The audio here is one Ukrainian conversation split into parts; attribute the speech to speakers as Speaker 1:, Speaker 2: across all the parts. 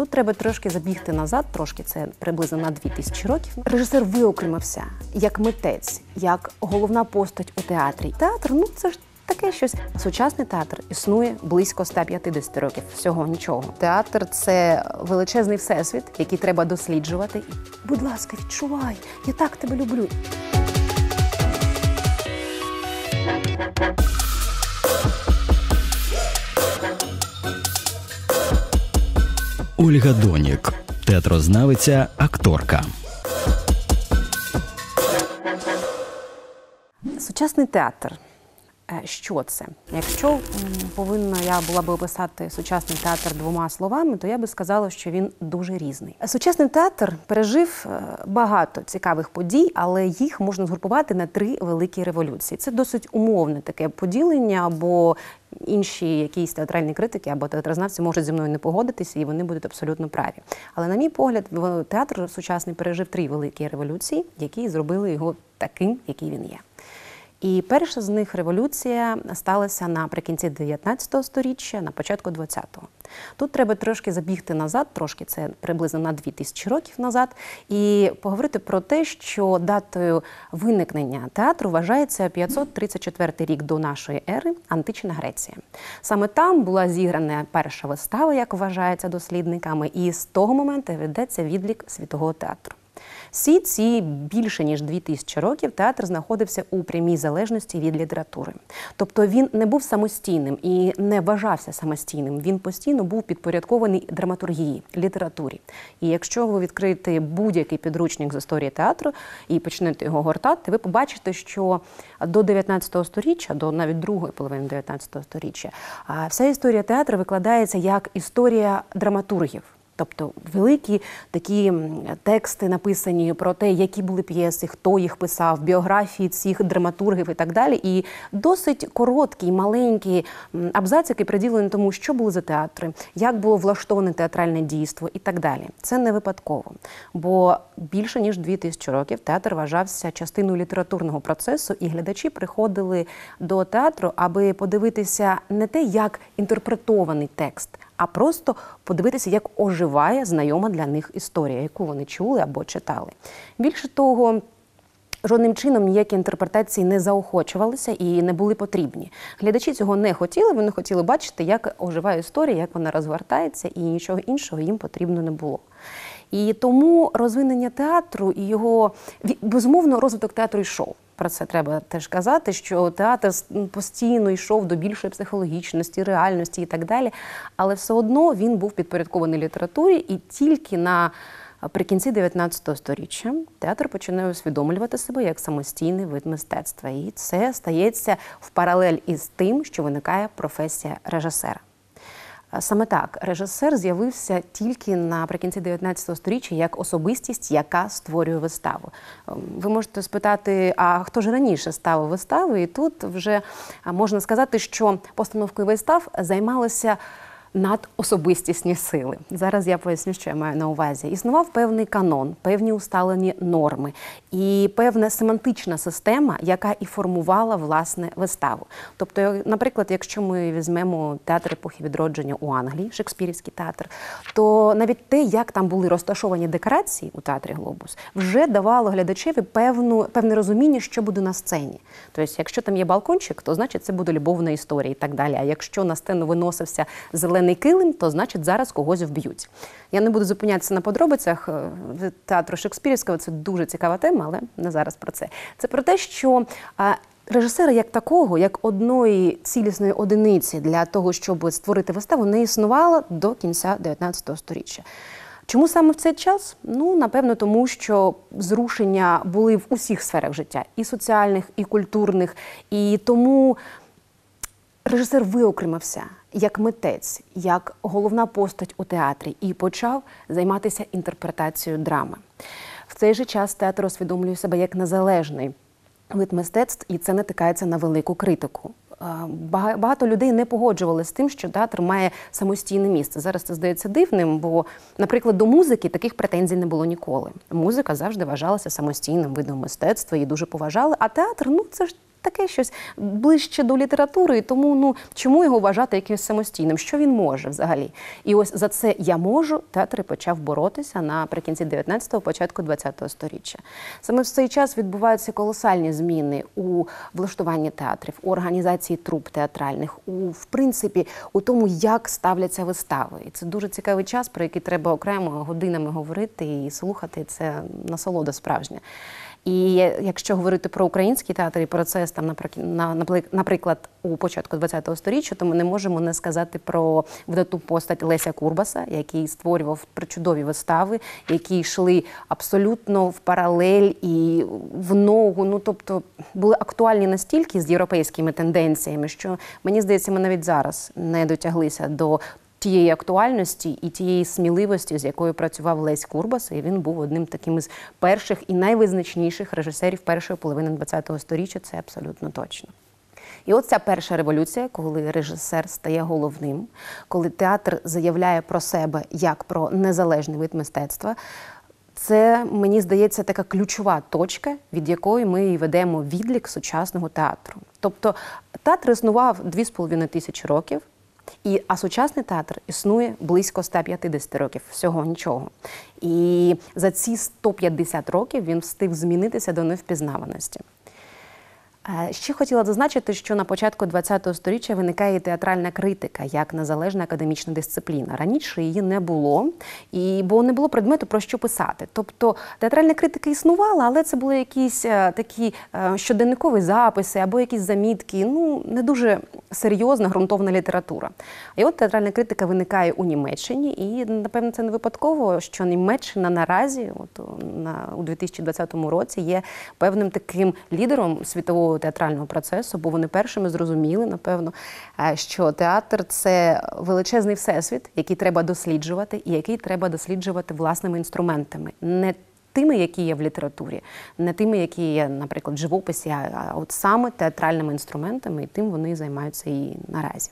Speaker 1: Тут треба трошки забігти назад, трошки це приблизно на 2000 років. Режисер виокремився як митець, як головна постать у театрі. Театр, ну це ж. Таке щось сучасний театр існує близько 150 років. Всього нічого. Театр це величезний всесвіт, який треба досліджувати. Будь ласка, відчувай, я так тебе люблю.
Speaker 2: Ольга Донік, театрознавиця, акторка.
Speaker 1: Сучасний театр. Е, Що це? Якщо повинна я була би описати сучасний театр двома словами, то я би сказала, що він дуже різний. Сучасний театр пережив е, багато цікавих подій, але їх можна згрупувати на три великі революції. Це досить умовне таке поділення, бо інші якісь театральні критики або театрознавці можуть зі мною не погодитися, і вони будуть абсолютно праві. Але на мій погляд, театр сучасний пережив три великі революції, які зробили його таким, який він є. І перша з них революція сталася наприкінці 19 століття, на початку 20-го. Тут треба трошки забігти назад, трошки це приблизно на 2000 років назад, і поговорити про те, що датою виникнення театру вважається 534 рік до нашої ери, антична Греція. Саме там була зіграна перша вистава, як вважається дослідниками, і з того моменту ведеться відлік світового театру. Всі ці більше ніж 2000 років театр знаходився у прямій залежності від літератури. Тобто він не був самостійним і не вважався самостійним. Він постійно був підпорядкований драматургії, літературі. І якщо ви відкриєте будь-який підручник з історії театру і почнете його гортати, ви побачите, що до 19 століття, до навіть другої половини 19 століття, вся історія театру викладається як історія драматургів. Тобто великі такі тексти написані про те, які були п'єси, хто їх писав, біографії цих драматургів і так далі. І досить короткі, маленькі абзацики приділені тому, що були за театри, як було влаштоване театральне дійство і так далі. Це не випадково, бо більше ніж 2000 років театр вважався частиною літературного процесу, і глядачі приходили до театру, аби подивитися не те, як інтерпретований текст а просто подивитися, як оживає знайома для них історія, яку вони чули або читали. Більше того, Жодним чином ніякі інтерпретації не заохочувалися і не були потрібні. Глядачі цього не хотіли. Вони хотіли бачити, як оживає історія, як вона розгортається, і нічого іншого їм потрібно не було. І тому розвинення театру і його безумовно розвиток театру йшов. Про це треба теж казати, що театр постійно йшов до більшої психологічності, реальності і так далі. Але все одно він був підпорядкований літературі, і тільки на при кінці 19 століття театр починає усвідомлювати себе як самостійний вид мистецтва, і це стається в паралель із тим, що виникає професія режисера. Е, Саме так, режисер з'явився тільки наприкінці 19 століття як особистість, яка створює виставу. Ем, Ви можете спитати, а хто ж раніше ставив виставу? І тут вже можна сказати, що постановкою вистав займалися надособистісні сили. Зараз я поясню, що я маю на увазі. Існував певний канон, певні усталені норми і певна семантична система, яка і формувала власне виставу. Тобто, наприклад, якщо ми візьмемо театр епохи відродження у Англії, Шекспірівський театр, то навіть те, як там були розташовані декорації у театрі Глобус, вже давало глядачеві певну певне розуміння, що буде на сцені. Тобто, якщо там є балкончик, то значить це буде любовна історія і так далі. А якщо на сцену виносився зелений килим, то значить зараз когось вб'ють. Я не буду зупинятися на подробицях е, театру Шекспірівського. Це дуже цікава тема, але не зараз про це. Це про те, що режисера як такого, як одної цілісної одиниці для того, щоб створити виставу, не існувало до кінця 19 століття. Чому саме в цей час? Ну, напевно, тому що зрушення були в усіх сферах життя, і соціальних, і культурних, і тому режисер виокремився як митець, як головна постать у театрі і почав займатися інтерпретацією драми. В цей же час театр усвідомлює себе як незалежний вид мистецтв, і це натикається на велику критику. Багато людей не погоджували з тим, що театр має самостійне місце. Зараз це здається дивним, бо, наприклад, до музики таких претензій не було ніколи. Музика завжди вважалася самостійним видом мистецтва, її дуже поважали. А театр, ну це ж таке щось ближче до літератури, і тому ну чому його вважати якимось самостійним? Що він може взагалі? І ось за це я можу. Театр почав боротися наприкінці 19-го, початку 20-го сторіччя. Саме в цей час відбуваються колосальні зміни у влаштуванні театрів, у організації труп театральних, у в принципі у тому, як ставляться вистави. І це дуже цікавий час, про який треба окремо годинами говорити і слухати. Це насолода справжня. І якщо говорити про український театр і процес там, наприк- на- наприклад, у початку ХХ століття, то ми не можемо не сказати про видату постать Леся Курбаса, який створював причудові вистави, які йшли абсолютно в паралель і в ногу. Ну тобто були актуальні настільки з європейськими тенденціями, що мені здається, ми навіть зараз не дотяглися до тієї актуальності і тієї сміливості, з якою працював Лесь Курбас, і він був одним таким із перших і найвизначніших режисерів першої половини ХХ століття. Це абсолютно точно. І от ця перша революція, коли режисер стає головним, коли театр заявляє про себе як про незалежний вид мистецтва. Це мені здається така ключова точка, від якої ми і ведемо відлік сучасного театру. Тобто театр існував 2,5 тисячі років, і, а сучасний театр існує близько 150 років, всього нічого. І за ці 150 років він встиг змінитися до невпізнаваності. Ще хотіла зазначити, що на початку ХХ століття виникає театральна критика як незалежна академічна дисципліна. Раніше її не було, і бо не було предмету про що писати. Тобто театральна критика існувала, але це були якісь е, такі е, щоденникові записи або якісь замітки. Ну не дуже серйозна ґрунтовна література. І от театральна критика виникає у Німеччині, і напевно це не випадково, що Німеччина наразі, от на у 2020 році, є певним таким лідером світового театрального процесу, бо вони першими зрозуміли, напевно, е, що театр це величезний всесвіт, який треба досліджувати, і який треба досліджувати власними інструментами. не Тими, які є в літературі, не тими, які є, наприклад, в живописі, а от саме театральними інструментами, і тим вони займаються і наразі.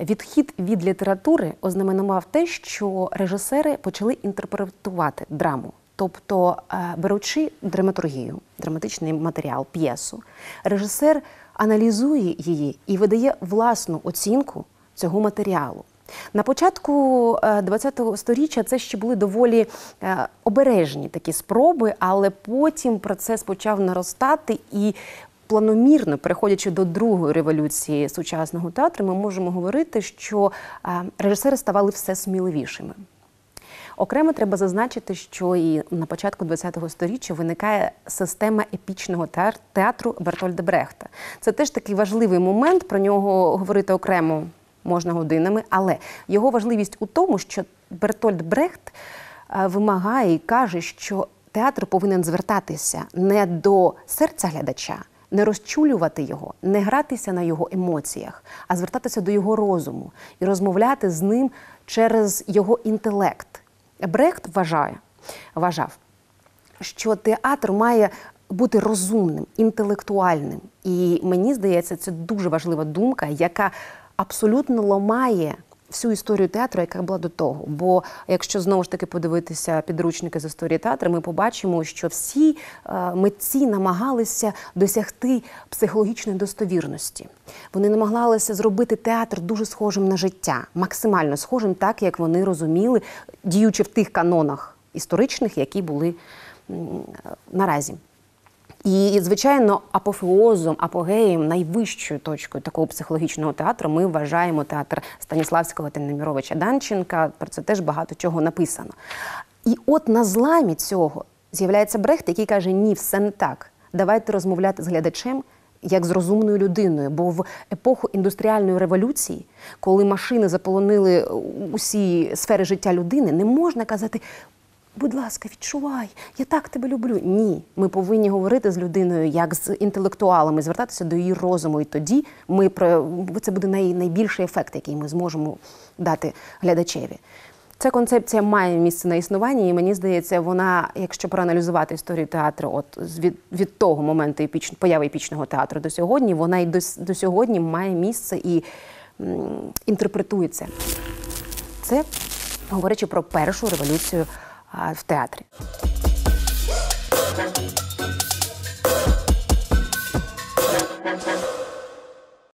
Speaker 1: Відхід від літератури ознаменував те, що режисери почали інтерпретувати драму. Тобто, е, беручи драматургію, драматичний матеріал, п'єсу, режисер аналізує її і видає власну оцінку цього матеріалу. На початку ХХ століття це ще були доволі е, обережні такі спроби, але потім процес почав наростати і. Планомірно, переходячи до другої революції сучасного театру, ми можемо говорити, що е, режисери ставали все сміливішими. Окремо треба зазначити, що і на початку ХХ століття виникає система епічного театру Бертольда Брехта. Це теж такий важливий момент. Про нього говорити окремо можна годинами, але його важливість у тому, що Бертольд Брехт е, вимагає і каже, що театр повинен звертатися не до серця глядача. Не розчулювати його, не гратися на його емоціях, а звертатися до його розуму і розмовляти з ним через його інтелект. Брехт вважає, вважав, що театр має бути розумним, інтелектуальним. І мені здається, це дуже важлива думка, яка абсолютно ламає всю історію театру, яка була до того. Бо якщо знову ж таки подивитися підручники з історії театру, ми побачимо, що всі е, митці намагалися досягти психологічної достовірності. Вони намагалися зробити театр дуже схожим на життя, максимально схожим, так як вони розуміли, діючи в тих канонах історичних, які були наразі. І, звичайно, апофеозом, апогеєм, найвищою точкою такого психологічного театру ми вважаємо театр Станіславського та Неміровича Данченка. Про це теж багато чого написано. І от на зламі цього з'являється Брехт, який каже: ні, все не так. Давайте розмовляти з глядачем. Як з розумною людиною, бо в епоху індустріальної революції, коли машини заполонили усі сфери життя людини, не можна казати, будь ласка, відчувай, я так тебе люблю. Ні, ми повинні говорити з людиною як з інтелектуалами, звертатися до її розуму. І тоді ми про це буде най, найбільший ефект, який ми зможемо дати глядачеві. Ця концепція має місце на існуванні, і мені здається, вона, якщо проаналізувати історію театру, от від, від того моменту епіч, появи епічного театру до сьогодні, вона і до, до сьогодні має місце і м, інтерпретується. Це говорячи про першу революцію в театрі.